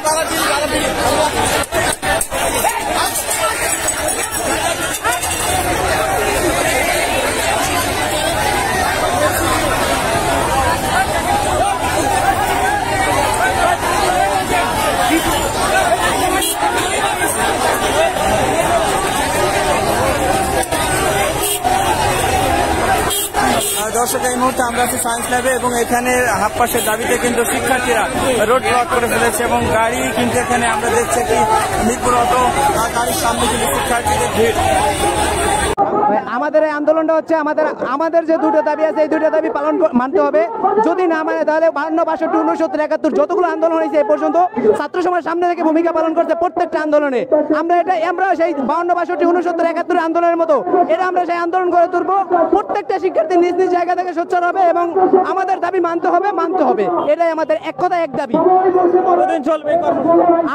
भारत भारत। দর্শক, এই মুহূর্তে আমরা আছি সায়েন্স ল্যাবে এবং এখানে হাফ পাশের দাবিতে কিন্তু শিক্ষার্থীরা রোড ব্লক করে ফেলেছে এবং গাড়ি কিন্তু এখানে আমরা দেখছি কি মিরপুর অটো গাড়ির সামনে কিন্তু শিক্ষার্থীদের ভিড়। আমাদের এই আন্দোলনটা হচ্ছে আমাদের আমাদের যে দুটো দাবি আছে এই দুটো দাবি পালন মানতে হবে। যদি না মানে তাহলে বান্ন বাষট্টি উনসত্তর একাত্তর যতগুলো আন্দোলন হয়েছে এই পর্যন্ত ছাত্র সমাজ সামনে থেকে ভূমিকা পালন করছে প্রত্যেকটা আন্দোলনে। আমরা এটা আমরা সেই বান্ন বাষট্টি উনসত্তর একাত্তর আন্দোলনের মতো এটা আমরা সেই আন্দোলন করে তুলবো। প্রত্যেকটা শিক্ষার্থী নিজ নিজ জায়গা থেকে সোচ্চার হবে এবং আমাদের দাবি মানতে হবে মানতে হবে। এটাই আমাদের এক কথা এক দাবি?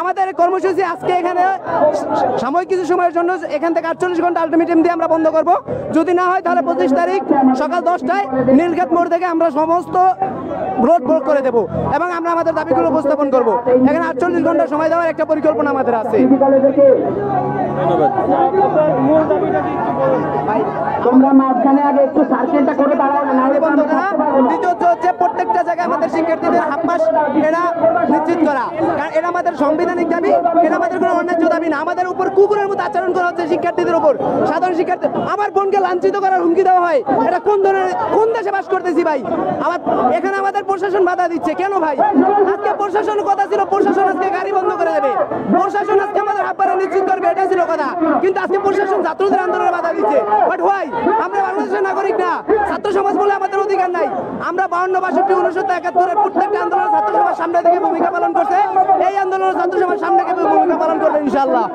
আমাদের কর্মসূচি আজকে এখানে সাময়িক কিছু সময়ের জন্য এখান থেকে আটচল্লিশ ঘণ্টা আলটিমেটাম দিয়ে আমরা বন্ধ করব। যদি না হয় তাহলে পঁচিশ তারিখ সকাল দশটায় নীলঘাট মোড় থেকে আমরা সমস্ত রোড ব্লক করে দেব এবং আমরা আমাদের দাবিগুলো উপস্থাপন করব। এখানে আটচল্লিশ ঘণ্টা সময় দেওয়ার একটা পরিকল্পনা আমাদের আছে। দ্বিতীয়ত হচ্ছে প্রত্যেকটা জায়গায় আমাদের শিক্ষার্থীদের হাফ মাস নিশ্চিত করা। সাংবিধানিক দাবি? এটা আমাদের কোনো অন্যায্য দাবি না? আমাদের উপর কুকুরের মতো আচরণ করা হচ্ছে শিক্ষার্থীদের উপর। সাধারণ শিক্ষার্থী, আমার বোনকে লাঞ্ছিত করার হুমকি দেওয়া হয়। এটা কোন ধরনের, কোন দেশে বাস করতেছি ভাই? আমার, এখানে আমাদের প্রশাসন বাধা দিচ্ছে। কেন ভাই? আজকে প্রশাসন কথা ছিল, প্রশাসন আজকে গাড়ি বন্ধ করে দেবে। প্রশাসন আজকে আমাদের হাব্বারে নিশ্চিত করবে এটা ছিল কথা। কিন্তু আজকে প্রশাসন ছাত্রদের আন্দোলনে বাধা দিচ্ছে। বাট হোয়াই আমরা বাংলাদেশের নাগরিক না। ছাত্র সমাজ বলে আমাদের ভূমিকা নাই। আমরা বাউন্ন বাষট্টি উনিশশো একাত্তরের প্রত্যেকটা আন্দোলনের ছাত্রসভার সামনে থেকে ভূমিকা পালন করছে। এই আন্দোলনের ছাত্রসভার সামনে থেকে ভূমিকা পালন করবে ইনশাল্লাহ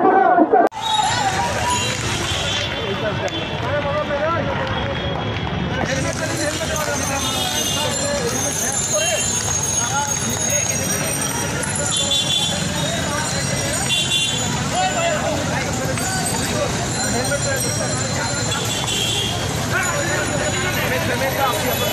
Gracias.